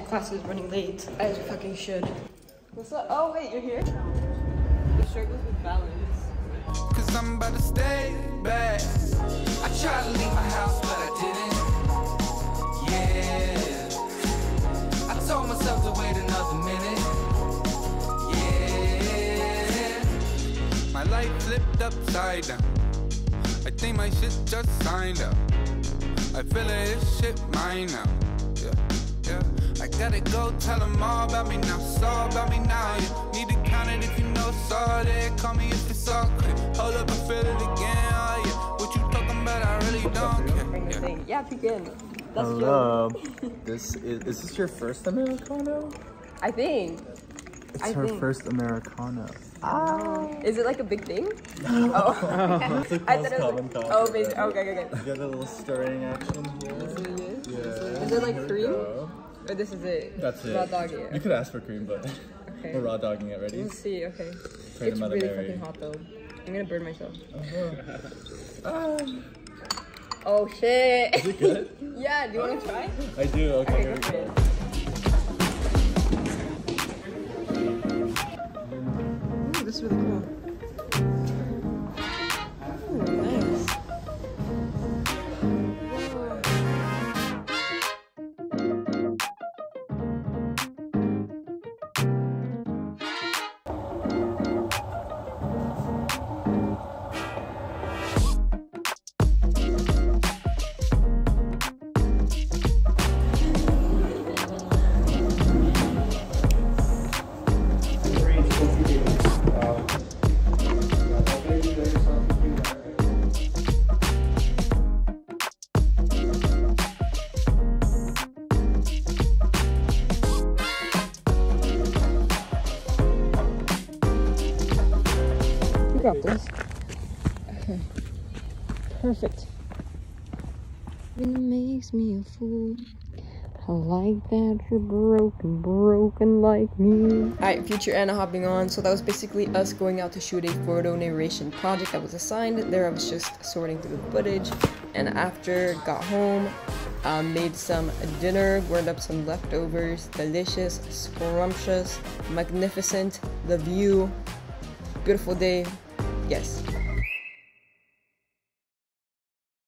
your class is running late, as you fucking should. What's up? Oh wait, you're here? The shirt goes with balance. Cause I'm about to stay back. Tried to leave my house, but I didn't. Yeah. I told myself to wait another minute. Yeah. My life flipped upside down. I think my shit just signed up. I feel like this shit mine now. Yeah, yeah. I gotta go tell them all about me now. All about me now. You need to count it if you know all there. Call me the care. Yeah. thing. Yeah, begin. That's Hello. Joe. this is is this your first Americano? I think. It's I her think. first Americano. Is it like a big thing? oh. I thought it was like, oh, maybe. Okay, okay, okay. You got a little stirring action here. Yeah. Is it like here cream? go. Or this is it? That's it. Raw dog it. You could ask for cream, but Okay. we're raw dogging it. Ready? Let's see, okay. Pray it's really Mary. fucking hot though. I'm gonna burn myself. Uh-huh. Oh shit. Is it good? yeah, do you wanna try? I do. Okay, Okay, here we go. Ooh, this is really cool. Got this. Okay. Perfect. It makes me a fool. I like that you're broken, broken like me. Alright, future Anna hopping on. So that was basically us going out to shoot a photo narration project that was assigned. There I was just sorting through the footage. And after got home, um, made some dinner, warmed up some leftovers. Delicious, scrumptious, magnificent. The view, beautiful day. Yes.